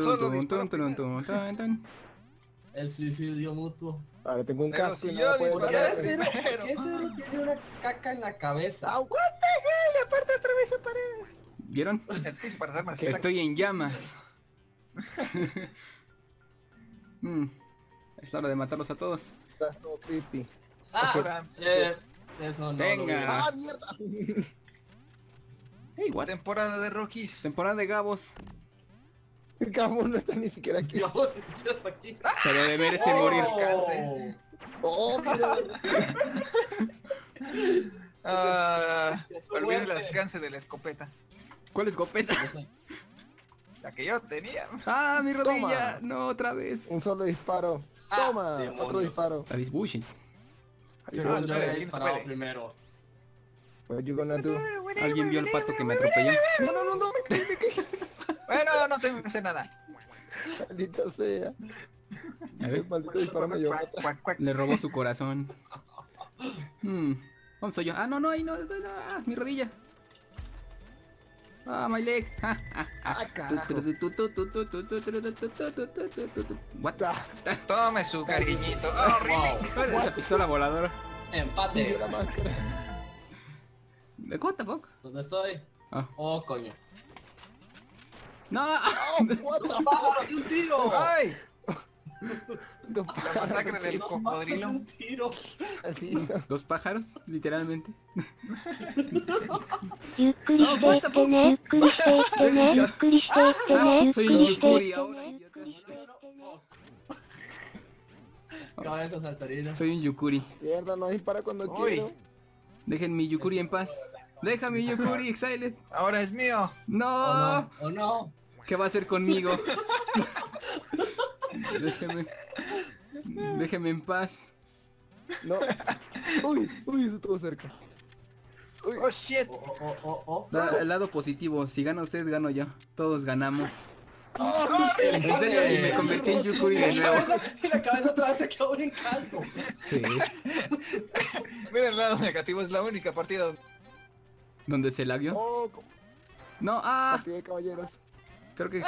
Solo. El suicidio mutuo. Vale, tengo un Pero casco y no yo lo puedo ¿Por qué. Cero, primero. ¿por qué Cero tiene una caca en la cabeza? ¡Aguante! Aparte atraviesa paredes. ¿Vieron? Estoy en llamas. Mm, Es hora de matarlos a todos. Estás todo creepy. Ah, Ahora, eh, eso no hubiera- ¡Ah, mierda! Hey, what? temporada de Rockies. Temporada de Gabos. El cabrón no está ni siquiera aquí. Yo ni siquiera hasta aquí. Pero de merece Oh. morir. ¡Oh, mira! Ah, olviden el alcance de la escopeta. ¿Cuál escopeta? La que yo tenía. ¡Ah, mi rodilla! Toma. No, otra vez. Un solo disparo. Ah, Toma, demonios. otro disparo. That is bullshit. Según yo espere, he ¿quién disparado espere? primero. What you gonna do? ¿Alguien vio el pato que me atropelló? No, no, no, no, me caí, me caí. Bueno, no tengo que hacer nada. Maldita sea. A ver, maldito le robó su corazón. Hmm. ¿Dónde soy yo? Ah, no, no, ahí no. no, no, Ah, mi rodilla. Ah, my leg. Ah, ah, ah. Ah, carajo. What? Ah, Tome su cariñito. Oh? Wow. ¿Cuál es esa pistola voladora? Empate. la máscara. What the fuck? ¿Dónde estoy? Ah. Oh, coño. ¡No! ¡Cuatro! un tiro! ¡Ay! Dos pájaros. La masacre del cocodrilo. Un tiro. Dos pájaros, literalmente. no, basta, no, soy un yukuri ahora. Cabeza saltarina. Soy un yukuri. Mierda, no dispara cuando quiero. Dejen mi yukuri en paz. Deja mi yukuri, Exiled. Ahora es mío. No. O no. O no. ¿Qué va a hacer conmigo? Déjeme. Déjeme en paz. No. Uy, uy, eso estuvo cerca. Uy, Oh, shit. Oh, oh, oh, oh. La- el lado positivo, si gana usted, gano yo. Todos ganamos. oh. En serio, y me convertí en Yukuri de nuevo. cabeza- Y la cabeza otra vez se quedó brincando. Sí. Mira el lado negativo, es la única partida. donde- ¿Dónde se la vio? oh, No, ah, partida de caballeros. Creo que.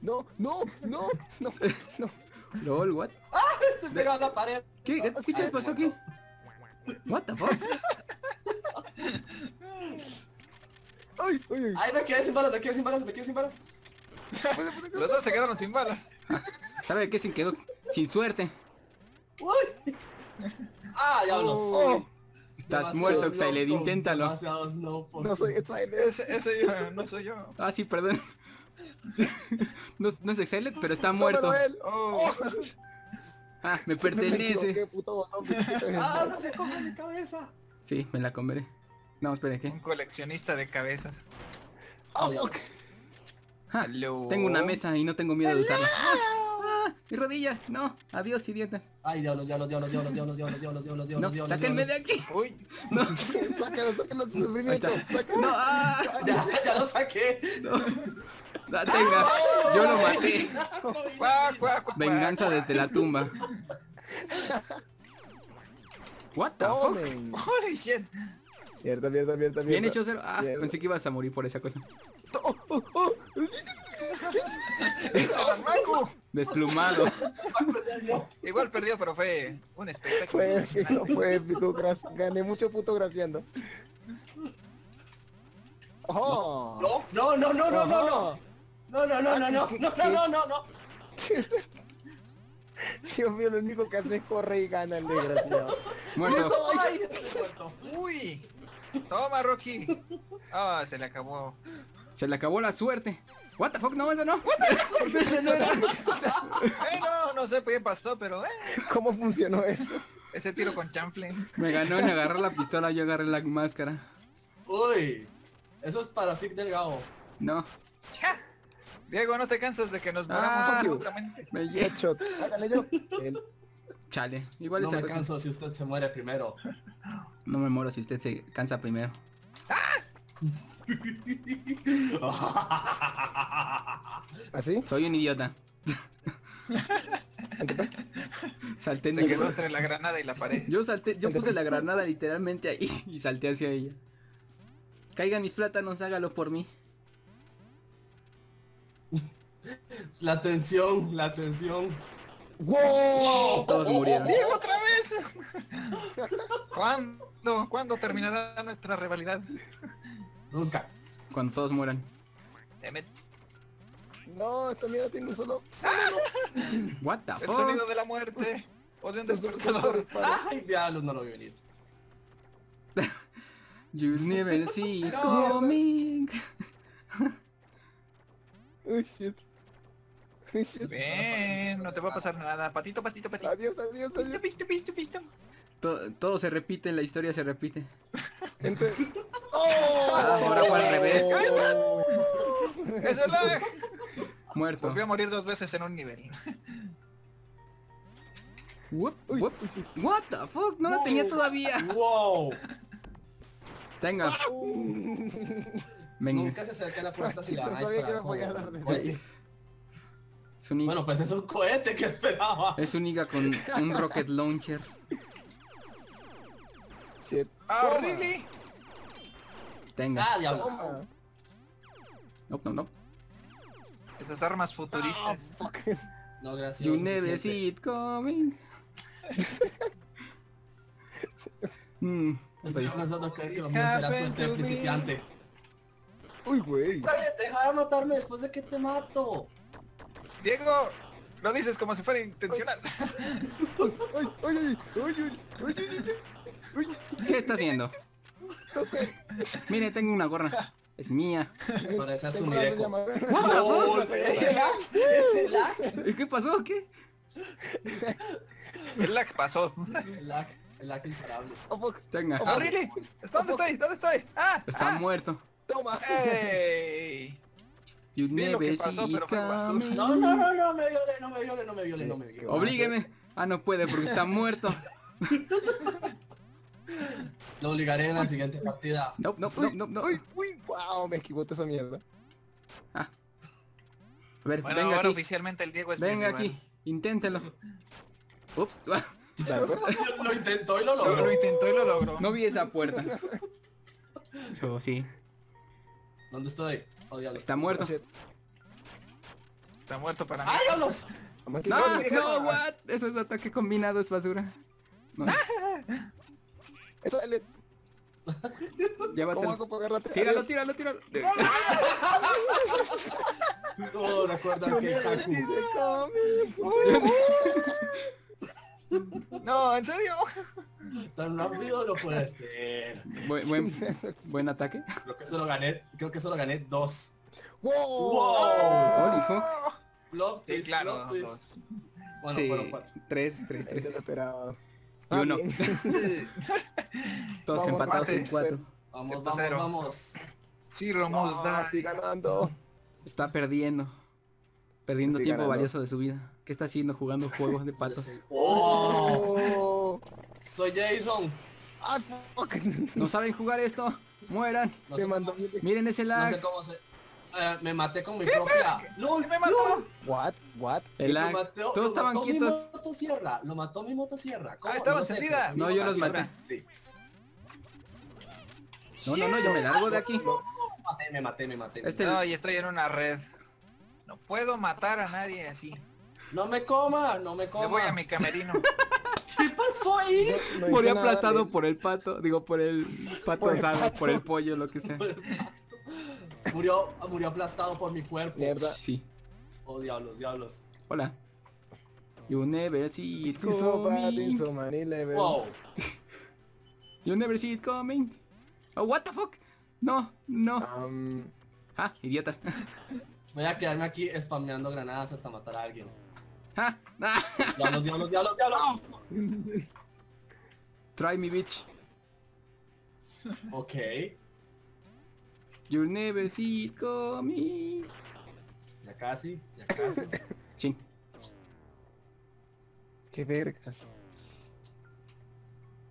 No, no, no, no, no. LOL, what? Estoy pegado a la pared. ¿Qué? ¿Qué qué pasó aquí? What the fuck? Uy. Ay, me quedé sin balas, me quedé sin balas, me quedé sin balas. Los dos se quedaron sin balas. ¿Sabe de qué se quedó? Sin suerte. Uy. Ah, diablos. Oh, Estás Demasiado muerto, Exiled, inténtalo. Snow no soy excited. Ese, ese yo, no soy yo. Ah, sí, perdón. No, no es Exiled, pero está muerto. Oh, Ah, me pertenece. equivoqué, puto botón, me quité. Ah, no se come mi cabeza. Sí, me la comeré. No, espere, un ¿qué? coleccionista de cabezas. Ah, fuck. Ja, Hello. tengo una mesa y no tengo miedo de usarla. ¡Mi rodilla! No, adiós, idiotas. Ay, diablos, diablos, diablos, diablos, diablos, diablos, diablos, diablos, No, diablos, diablos. sáquenme de diablos. aquí. Uy, sácalo su Ahí sufrimiento. No, ah, Ya, ya lo saqué. la tenga. Yo lo maté. Venganza desde la tumba. What the fuck? Holy shit. Mierda, mierda, mierda, mierda. Bien hecho, cero. Ah, Mierda. pensé que ibas a morir por esa cosa. Oh, oh, oh. Desplumado. Igual perdió, pero fue un espectáculo. Fue épico, fue épico. Gané mucho puto graciando. Oh. No, no, no, no, no, no, no. No, no, no, no, no, ¿Qué- no, qué- no, no, no, no. Dios mío, lo único que hace es correr y gana el desgraciado. Muerto. Ay. Uy. Toma, Rocky. Ah, se le acabó. Se le acabó la suerte. What the fuck, no, eso no. Ese no era. Eh, no, no sé qué pasó, pero eh, ¿Cómo funcionó eso? ese tiro con Champlain. Me ganó en agarrar la pistola, yo agarré la máscara. Uy. Eso es para Fic Delgado. No, Ya. Diego, ¿no te cansas de que nos moramos Ah. me. Ah, gané yo. Chale, igual No me cosa- canso si usted se muere primero. No me muero si usted se cansa primero. ¿Así? Soy un idiota. Salté en Se quedó entre la granada y la pared. Yo salté, yo puse la granada literalmente ahí y salté hacia ella. Caigan mis plátanos, hágalo por mí. La tensión, la tensión. ¡Wow! Todos murieron. ¡Diego, otra vez! ¿Cuándo? ¿Cuándo terminará nuestra rivalidad? Nunca. Cuando todos mueran. Damn it. No, esta mierda tiene un solo. What the El fuck? sonido de la muerte. O de un despertador. Ay, diablos, no lo vi venir. You never see it No. coming. Uy, shit. Uy, shit. Bien, no te va a pasar nada. Patito, patito, patito. Adiós, adiós, Pisto, adiós. pisto, pisto, pisto. To- todo se repite, la historia se repite. Ente- Ah, ahora fue al revés. ¡Es el lag! Muerto. Volvió a morir dos veces en un nivel. Uy, shit. What the fuck? No la tenía todavía. Wow. Tenga. Venga. Nunca se acerquen a la van a Sabía que disparar me podía con dar de cohete. ahí. Es un, Bueno, pues es un cohete que esperaba. es un Iga con un rocket launcher. ¡Ah, really! Tenga. Ah, diablos. No, no, no. Esas armas futuristas. Fuck. No, gracias. You never see it coming. Mm, Estoy pensando que mío será suerte de principiante. Uy, güey. Deja de matarme después de que te mato. Diego, lo dices como si fuera intencional. Uy, uy, uy, ¿Qué está haciendo? No sé. Mire, tengo una gorra. Es mía. Parece a Tengo su ganas de Mireco. llamar. ¡No! ¡Ese lag! ¡Ese lag! ¿Qué pasó? ¿Qué? El lag pasó. El lag, el lag imparable. Oh. Tenga. ¡Ah, really! ¿Dónde estoy? ¿Dónde estoy? ¡Ah! Está ah. muerto. Toma. ¡Ey! You lo que never pasó, see pero fue. No, no, no, no me viole, no me viole, no me viole, no me viole. Oblígueme. Ah, no puede porque está muerto. Lo obligaré en la siguiente partida. No, no, no, no, no. Uy, uy, wow, me equivoqué esa mierda. A ver, Bueno, venga ahora aquí. oficialmente el Diego es Venga aquí. Inténtelo. Ups. Lo intentó y lo Lo, logró. lo intentó y lo logró. No vi esa puerta. So, sí. ¿Dónde estoy? Oh. Está muerto. Está muerto para mí. Vamos, No, no, what? Eso es ataque combinado, es basura. No, Eso, le- ¿Cómo llévatelo. Tíralo, tíralo, tíralo. Todo recuerda que. No, ¿en serio? Tan rápido no puede ser. Buen, buen, buen ataque. Creo que solo gané, creo que solo gané dos. Wow. Holy fuck. Plot Sí, twist, claro. plot. Bueno, Sí, fueron cuatro. tres, tres, tres. Y uno. Todos Vamos, empatados en cuatro. Vamos, vamos, cero. vamos. Sí, Romos da. estoy ganando. Está perdiendo. Perdiendo Estoy tiempo ganando. valioso de su vida. ¿Qué está haciendo jugando juegos de patos? Oh, soy Jason. Ah, fuck. ¿No saben jugar esto? Mueran. No Te sé, mando. Miren ese no lag. sé cómo se. Eh, me maté con mi propia. ¡Lol! ¡Me mató! What? What? El lag. mató- Todos lo estaban mató quietos. Mi motosierra. Lo mató mi motosierra. ¿Cómo? Ah, estaba No encendida. No, yo los maté. Sí. No, no, no, yo me largo de aquí. Me maté, me maté, me maté. Este- No, y estoy en una red. No puedo matar a nadie así. No me coma, no me Me coma. voy a mi camerino. ¿Qué pasó ahí? No aplastado por el pato. Digo, por el pato Por el pato. por el pollo, lo que sea. Murió, murió aplastado por mi cuerpo. Mierda. Sí. Oh, diablos, diablos. Hola. You never see it It's so bad in coming. so many levels. Wow. You never see it coming. Oh, what the fuck? No, no. Um, Ah, idiotas. Voy a quedarme aquí spameando granadas hasta matar a alguien. Ah, ah. Diablos, diablos, diablos, diablos. Try me, bitch. Ok. You never see it coming. Ya casi, ya casi. Ching. qué vergas.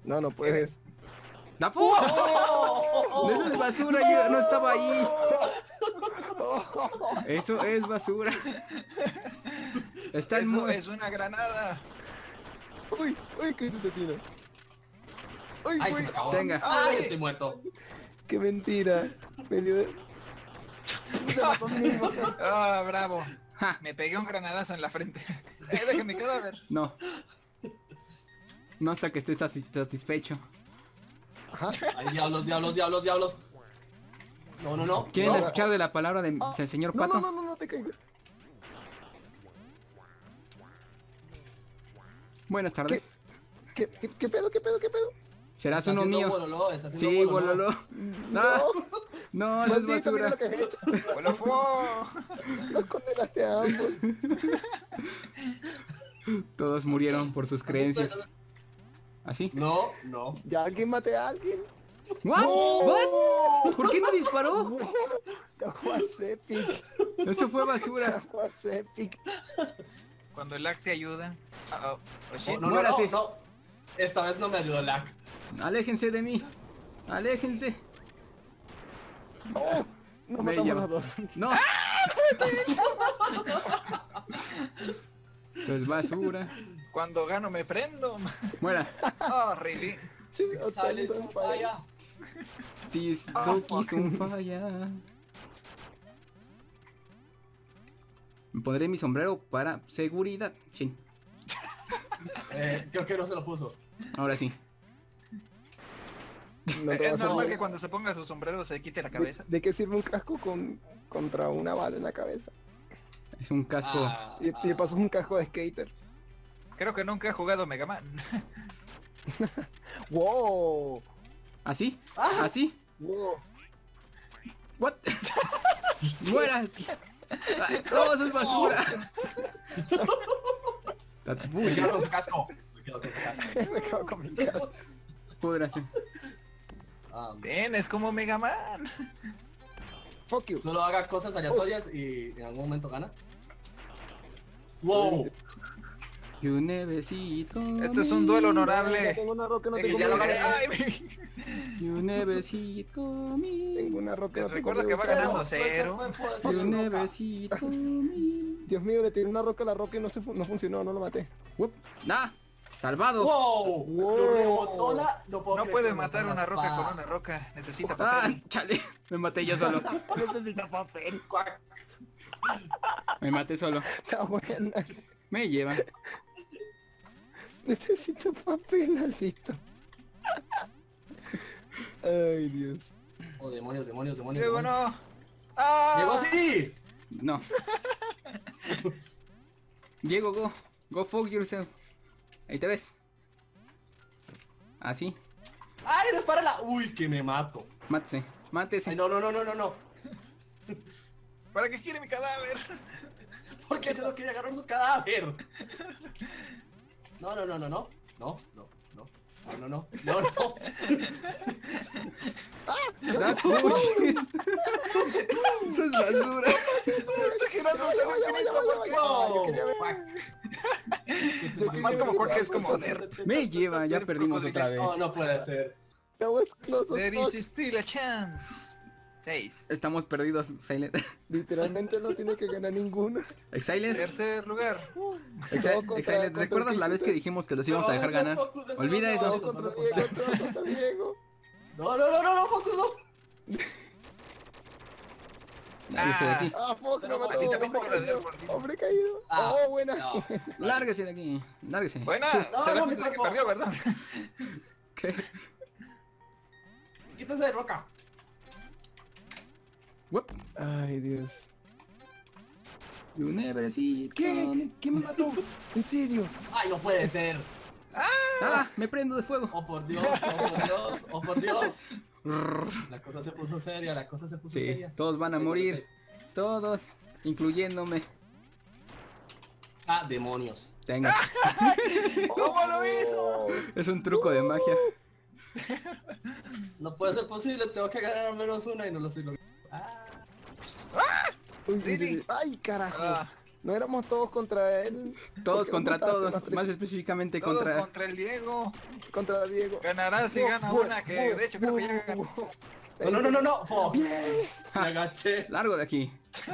No, no puedes. ¡Da fu- Eso es basura, yo no estaba ahí. Eso es basura. Está Eso es una granada. Uy, uy, ¿qué te tira? Uy, Ay, se uy, me acabó. Tenga. Ay, estoy muerto. Qué mentira. Me dio... Ah, bravo. Ja, Me pegué un granadazo en la frente. Eh, deje mi cadáver. no. No hasta que estés sati- satisfecho. Ajá. Ay, diablos, diablos, diablos, diablos. No, no, no. ¿Quieren no. escuchar de la palabra del Ah, señor No, Pato? no, no, no, no te caigas. Buenas tardes. ¿Qué, qué, qué pedo, qué pedo, qué pedo? Serás uno mío. bololó, Sí, bololó. bololo. No, no, eso es basura. lo que has hecho. Los condenaste a ambos. Todos murieron por sus creencias. ¿Así? No, no. Ya alguien mate a alguien. ¿What? ¿What? ¿Por qué no disparó? Caguas epic. Eso fue basura. Cuando el lag te ayuda. Ah, oh, oh. No, no, no, Muérase. no, no. Esta vez no me ayudó Lack. Aléjense de mí. Aléjense. No, nos Me matamos dos. No. Eso es basura. Cuando gano me prendo. Muera. Oh, really. Silence tanto on fire. Ah. Me pondré mi sombrero para seguridad. Chin. Eh, creo que no se lo puso. Ahora sí. No te es normal que cuando se ponga su sombrero se quite la ¿De, cabeza. de qué sirve un casco con, contra una bala en la cabeza? Es un casco. Ah, Y, y de paso es un casco de skater. Creo que nunca he jugado Mega Man. ¡Wow! ¿Así? Ah. ¿Así? ¡Wow! ¿What? ¡Muera! Ah, ¡No, eso es basura! That's bullshit. casco. Me quedo con su casco. Me quedo con mi. Púdrase. Ah, Ven, es como Mega Man. Fuck you. solo haga cosas aleatorias y en algún momento gana. Wow. See it coming. Esto es un duelo No honorable. tengo una roca, no tengo ya lo gané. See it coming. Tengo una roca, no Recuerda que va ganando cero. See it coming. Dios mío, le tiré una roca a la roca y no, se fu- no funcionó, no lo maté. Whoop. ¡Ah! ¡Salvado! Wow. Wow. Lo rebotó la. No, puedo No creer puede que matar una roca con una roca. Necesita ¡Ah! papel. ¡Chale! Me maté yo solo. Necesita papel. Cuac. Me maté solo. Está buena. Me llevan. Necesito papel, maldito. Ay, Dios. Oh, demonios, demonios, demonios. Diego, demonios. no. ¡Ah! Llegó así. No. Diego, go. Go fuck yourself. Ahí te ves. Así. ¡Ay, dispárala! ¡Uy, que me mato! Mátese. Ay, Mátese. no, no, no, no, no, no. ¿Para qué quiere mi cadáver? Porque yo no quería agarrar su cadáver. No, no, no, no, no. No, no, no. No, no, no. No, no. That's bullshit. Eso es basura. Más como porque es como. Me lleva, ya perdimos otra vez. No, no puede ser. There is still a chance. Seis. Estamos perdidos, Silent. Literalmente no tiene que ganar ninguno. Exilent, Tercer lugar. Exi- contra- Exilent, contra ¿recuerdas la vez que dijimos que los íbamos a No, dejar ese ganar? Focus, ese Olvida no, eso. no, Todo no, contra no, Diego, todo contra Diego. No, no, no, no, no, Focus, no. Lárguese de aquí. Ah, Se me lo mató. Hombre caído. Ah, Oh, buena. no. Lárguese de aquí. Lárguese. Buena. No, Será no, la mi que perdió, ¿verdad? ¿Qué? Quítense de roca. Ay, Dios. You never see it ¿Qué? ¿Qué me mató? ¿En serio? Ay, no puede ser. Ah, me prendo de fuego. Oh, por Dios, oh, por Dios, oh, por Dios. La cosa se puso seria, la cosa se puso Sí, seria. todos van a Sí, morir. Todos, incluyéndome. Ah, demonios. Tenga, ¿Cómo lo hizo? es un truco de magia. No puede ser posible, tengo que ganar al menos una y no lo estoy logrando. Ah, Uy, uy, Really? uy. Ay, carajo. Ah, No éramos todos contra él. Todos ¿Por qué contra todos, más específicamente todos contra... contra el Diego. Contra Diego. Ganará si gana una que de hecho creo que ya ganó. No, no, no, no, no. Me agaché. Largo de aquí.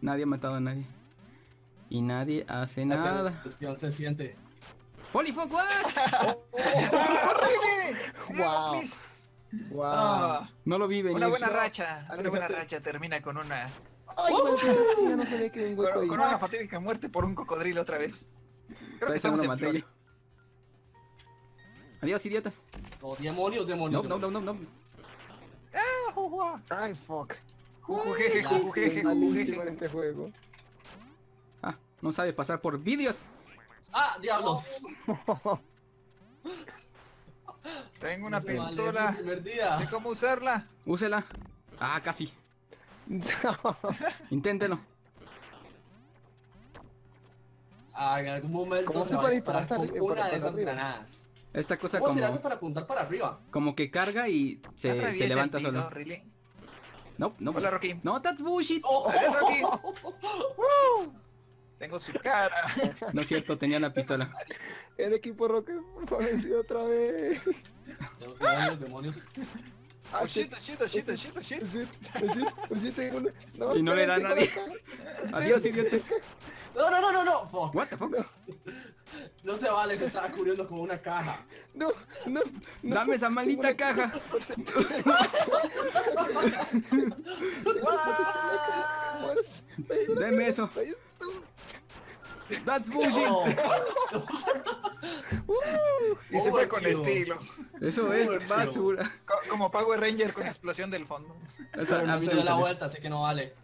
Nadie ha matado a nadie. Y nadie hace nada. tensión se siente. ¡Polifoc, what? ¡Horrible! Wow. Wow. Ah, No lo vi venir. una buena racha. Una buena racha termina con una Ay, maldita sea, no sabía que un con, hueco ahí. con una fatídica muerte por un cocodrilo otra vez. Creo que estamos no en. Adiós, idiotas. No, demonios, demonios. No, no, no, no, no. Ah. Ay, fuck. Este juego. Ah, no sabe pasar por vídeos. ¡Ah, diablos! Tengo una pistola. Sé cómo usarla. Úsela. Ah, casi. Inténtelo. Ah, en algún momento ¿Cómo se se va a puede disparar disparar con una de esas arriba? granadas. Esta cosa ¿Cómo se le hace como, para apuntar para arriba? como que carga y se, se levanta piso, solo. really. No, no. Hola, Rocky. No, that's bullshit. ¡Oh! ¿Ves, Rocky? Tengo su cara. No es cierto, tenía la pistola. El equipo Rocket fue vencido otra vez. Demonios, demonios. Oh shit, oh shit, oh shit, oh shit, oh shit. Shit, shit, shit, tengo una- No, Y no le da a nadie. Adiós, idiotas. No, no, no, no, no. Fuck. What the fuck? No se vale, se estaba cubriendo como una caja. No, no, no. Dame esa maldita caja. Deme eso. That's bullshit. Oh, Y se fue con estilo. Eso es basura. Co- Como Power Ranger con explosión del fondo. O sea, pero a no mí se no me dio la vuelta, así que no vale.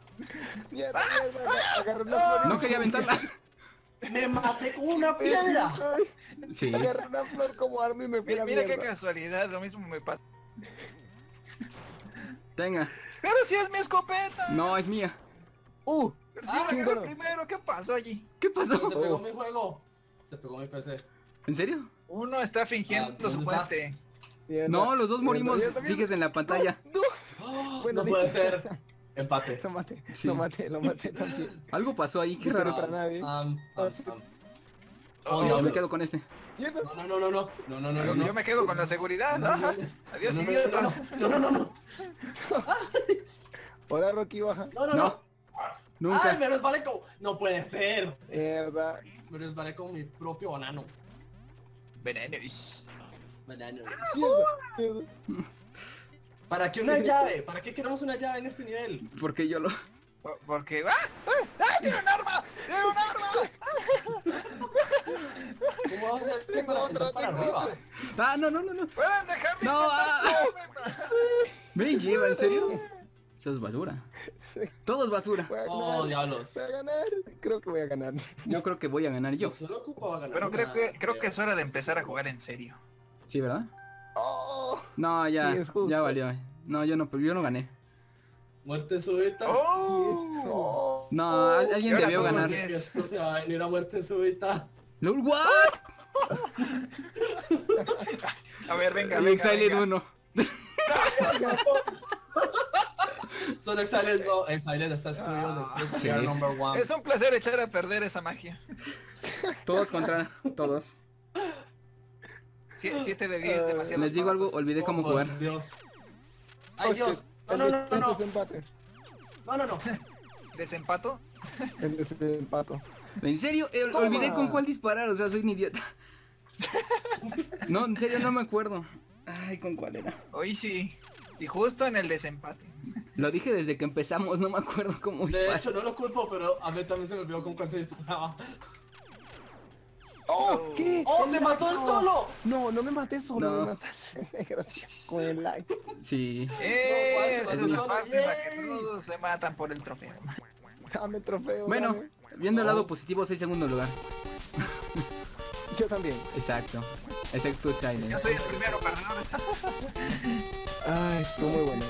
Mierda, mierda, agarré una flor. No quería aventarla. ¡Me maté con una piedra! Sí. Agarré una flor como arma y me fui Mira, mira qué casualidad, lo mismo me pasa. Tenga. Pero si es mi escopeta. No, es mía. Uh, pero si ah, yo primero, ¿qué pasó allí? ¿Qué pasó? Se pegó oh. mi juego. Se pegó mi PC. ¿En serio? Uno está fingiendo ah, su muerte. No, los dos morimos. Fíjese en la pantalla. No, no. Bueno, no puede ser. Empate. Lo maté, sí. lo maté, lo maté también. Algo pasó ahí, qué raro. Para nadie. Um, um, um. oh, no, me quedo con este. No, no, no, no, no, no, no, no. Yo me quedo con la seguridad, ¿no? Adiós, idiotas. No, no, no, no. Hola, Rocky, baja. No, no, no. Ay, me resbalé con... No puede ser. Mierda. Me resbalé con mi propio banano. Venenos. Banano. Mierda, mierda. ¿Para qué una llave? ¿Para qué queremos una llave en este nivel? Porque yo lo. Por- Porque. ¡Ah! ¡Ah! ¡Ah! ¡Tiene un arma! ¡Tiene un arma! ¿Cómo vamos a hacer para otra, para arriba? Ah, no, no, no, no. ¡Pueden dejar de No, intentar! Me lleva, ¿en serio? Eso es basura. Todo es basura. A Oh, ganar. diablos. Voy a ganar. Creo que voy a ganar. Yo creo que voy a ganar yo. Solo ocupaba ganar. Pero creo que, creo que es hora de empezar a jugar en serio. Sí, ¿verdad? Oh, No, ya. Sí. Ya valió. No, yo no, pero yo no gané. Muerte súbita. ¡Oh! oh. No, Y alguien debió ganar. Esto se va a venir a muerte súbita. LOL, what? A ver, venga, Y venga. Silent venga. 1. Solo Exiled no. Exiled está excluido Ah, sí. number one. Es un placer echar a perder esa magia. Todos contra todos. Sie- Siete de 10, Ah, demasiado. Les digo algo, olvidé cómo Oh, jugar. Dios. Ay, Oh, Dios. No, no, no, no, El no. desempate. No, no, no. ¿Desempato? El desempato. ¿En serio? Eh, Toma. olvidé con cuál disparar, o sea, soy un idiota. No, en serio no me acuerdo. Ay, ¿con cuál era? Hoy sí. Y justo en el desempate. Lo dije desde que empezamos, no me acuerdo cómo De hecho, no lo culpo, pero a mí también se me olvidó con cuál se disparaba. ¡Oh! ¿Qué? ¡Oh, se mató él solo! No, no me maté solo, No. me mataste. Con el like. Sí. ¡Eh! ¿cuál se Esa es la solo? parte en la que ¡Yay! todos se matan por el trofeo. Dame el trofeo. Bueno, dame. viendo el No. lado positivo, soy segundo lugar. Yo también. Exacto. Excepto Yo Silent. soy el primero perdedor. Ay, estuvo muy bueno.